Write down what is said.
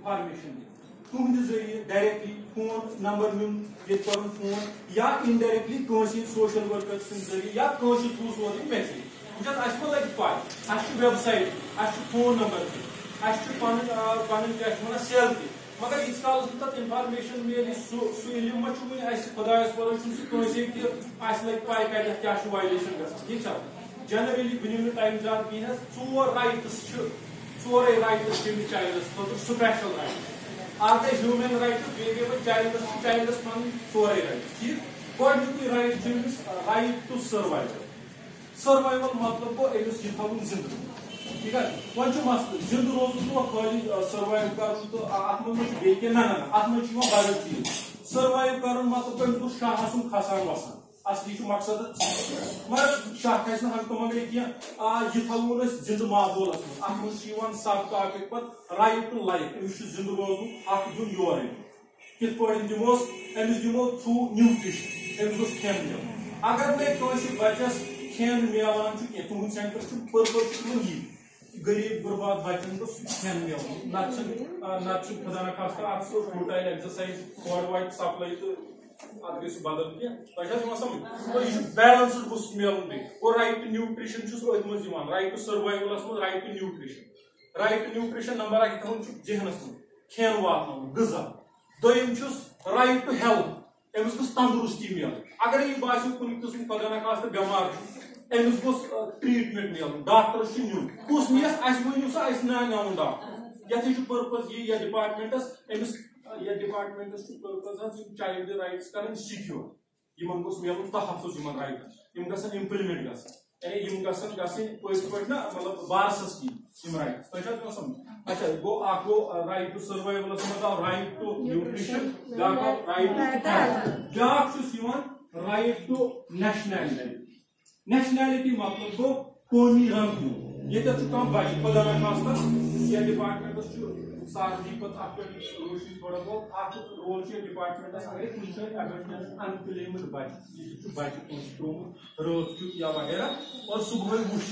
Information तुहद ज़रिए directly phone number नुन ये कर फ़ोन या इनडायरेक्टली कंस सोशल वर्कर ज़रिए या कंस थ्रू सोजन मैसेज वुचस अस लगे पाय अस वेबसाइट अस फ़ोन नंबर अस पन पन क्या सेल त मगर यीत काल तथ इनफॉर्मेशन मिले सह इलम वन खुदायस भरोस कंस लगे पाय कत क्या वायलेशन ग ठीक जनरली वन टाइम ज़्यादा कहें चोर राइट्स चोरे राइट्स चाइल्डस खुद स्पेशल राइट्स आते ह्यूमन राइट बे गए चाइल्डस चाइल्डस पन सोरे राइट ठीक गोडनुक राइट जिस राइट टू सर्वाइवल सर्वाइवल मतलब गो अमिस यह थवन जिंद ठीक है? वन मसल जिंद रोज तो खाली सर्वाइव कर तो अत मज बे ना ना अत मज बदल चीज़ सर्वाइव कर मतलब अमिस शाह खसान वसान। असली मकसद मगर शाह खस हंगत कह यह थवो जिंद माहौल अत सब टॉपिक पे राइट टू लाइफ अमिस जिंद रोजन अख दिन योर कित दिमोस अमिस थ्रू न्यूट्रिशन अमिस खेन मिल अगर मे बचस खेन मिलान तुहद सेंटर पर्पज गरीब गुरबात बचन तो खेन मिलान नत खुदा न खास्ता अत फ्रूटाइल एक्सरसाइज खोर सप्लाई तो अत गई बदल कह समझ तो यह बैलेंस्ड गुस मिलन बे और राइट टू न्यूट्रिशन अथ मज राइट टू सर्वाइवलस मज right to nutrition right to nutrition number अक थवन जहनस मज खेन वातन गजा दोम राइट टू हेल्थ अमिस गो तंदुरुस्ती मिल अगर यह बासो कुन किस्म खुदा न खास्त बेमार अमिस गो ट्रीटमेंट मिल डॉक्टर नुन कुस नियस अस वन सा नावन डॉक्टर ये पर्पज ये डिपार्टमेंटस अमिस ये डिपार्टमेंटस पर्पज चाइल्ड राइट्स कर सिक्योर इन गोस मिल तहफुज इन राइट इन गसन इम्प्लीमेंट गसन यानी इन गसन गसन पज पे ना मतलब बारसस की इन राइट तो समझ अच्छा गो आ गो राइट टू सर्वाइवल मज आव राइट टू न्यूट्रिशन ब्या राइट टू हेल्थ ब्या राइट टू नेशनैलिटी नेशनैलिटी मतलब गो कौमी रंग ये बच्चे खुदा न डिपार्टमेंटस आप रोल डिपार्टमेंट अगर कुछ वगैरह और सुबह वुश